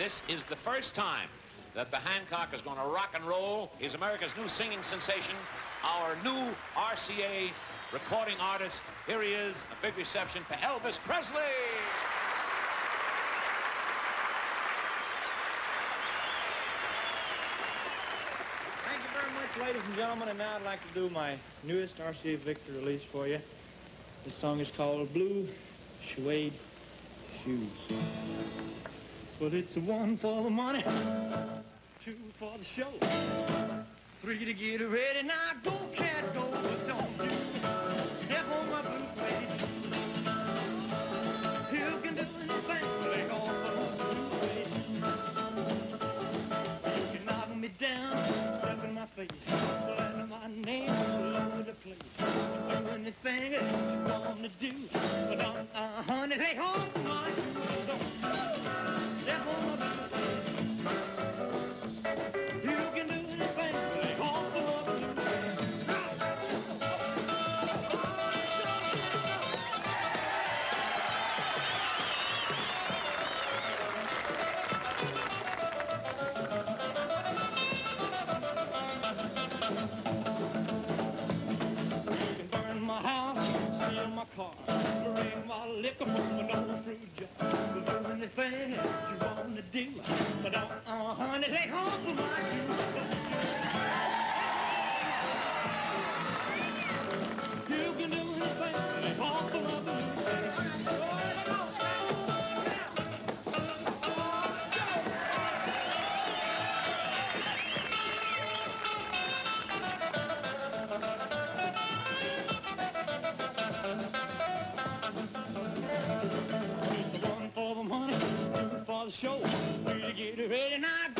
This is the first time that the Hancock is going to rock and roll. He's America's new singing sensation, our new RCA recording artist. Here he is, a big reception for Elvis Presley. Thank you very much, ladies and gentlemen. And now I'd like to do my newest RCA Victor release for you. This song is called Blue Suede Shoes. Well, it's one for the money, two for the show, three to get it ready. Now go, cat, go, but don't you step on my blue suede. You can do anything, but ain't all for my blue shoes. You can knock me down, step in my face, slander my name all over the place. Do anything that you want to do, but don't, uh, honey, lay home bring my liquor from an old fruit jar. Do anything that you want to do, but don't, uh, honey, lay home for my show. Three to get ready. Now